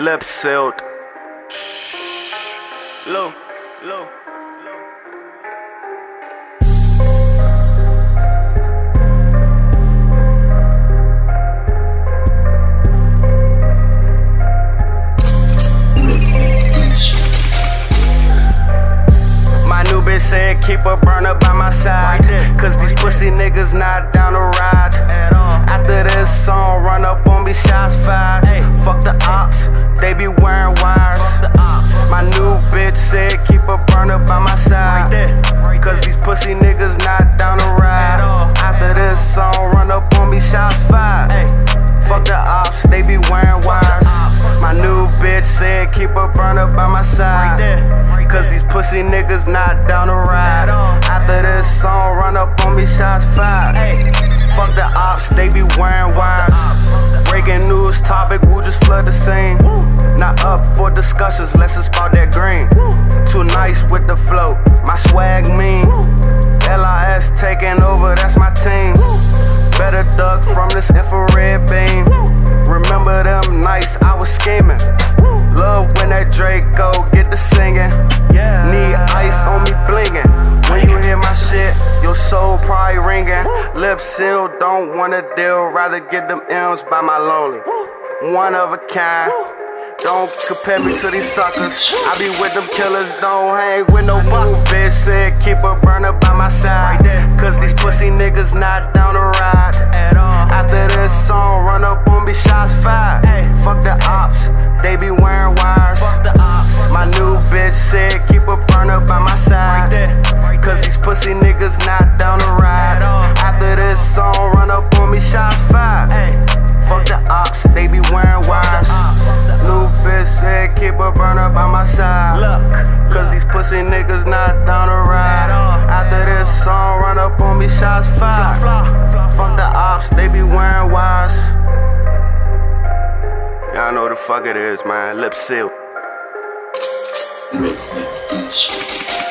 Lips sealed. Shh. Low, low. My new bitch said keep a burner by my side. Cause these pussy niggas not down to ride. After this song, run up on me, shots fired. Fuck the said keep a burner by my side. Cause these pussy niggas not down to ride. After this song, run up on me, shots fired. Fuck the ops, they be wearing wires. Breaking news topic, we'll just flood the scene. Not up for discussions, less it's about that green. Too nice with the flow, my swag mean. LIS taking over, that's my team. Better duck from this infrared beam. Lips sealed, don't wanna deal, rather get them M's by my lonely. One of a kind. Don't compare me to these suckers. I be with them killers, don't hang with no boo. Bitch said keep a burner by my side. Cause these pussy niggas not down to ride. After this song, run up on me, shots fired. Fuck the ops, they be wearing wires. Fuck the ops. My new bitch said keep a burner by my side. Cause these pussy niggas not down to ride. A by my side. Look, Cause these pussy niggas not down to ride. After this song, run up on me, shots fired. Fuck the ops, they be wearing wires. Y'all know the fuck it is, man. Lip seal. Red Beats.